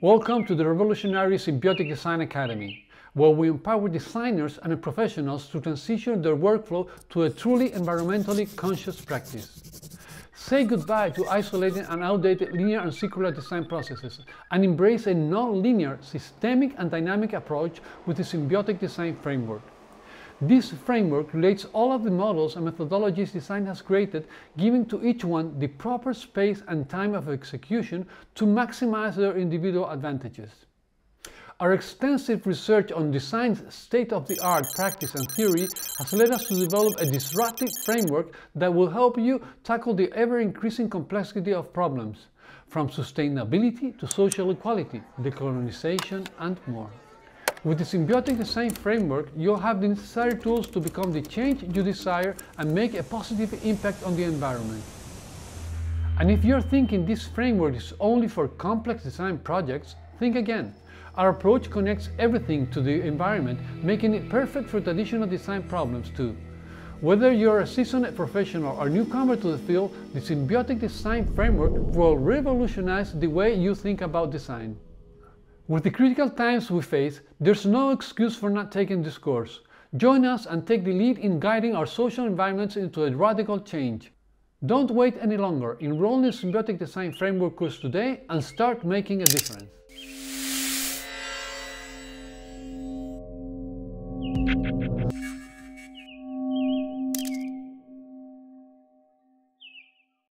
Welcome to the revolutionary Symbiotic Design Academy, where we empower designers and professionals to transition their workflow to a truly environmentally conscious practice. Say goodbye to isolated and outdated linear and circular design processes and embrace a non-linear, systemic and dynamic approach with the Symbiotic Design Framework. This framework relates all of the models and methodologies design has created, giving to each one the proper space and time of execution to maximize their individual advantages. Our extensive research on design's state-of-the-art practice and theory has led us to develop a disruptive framework that will help you tackle the ever-increasing complexity of problems, from sustainability to social equality, decolonization, and more. With the symbiotic design framework, you'll have the necessary tools to become the change you desire and make a positive impact on the environment. And if you're thinking this framework is only for complex design projects, think again. Our approach connects everything to the environment, making it perfect for traditional design problems too. Whether you're a seasoned professional or newcomer to the field, the Symbiotic Design Framework will revolutionize the way you think about design. With the critical times we face, there's no excuse for not taking this course. Join us and take the lead in guiding our social environments into a radical change. Don't wait any longer, enroll in Symbiotic Design Framework course today and start making a difference. you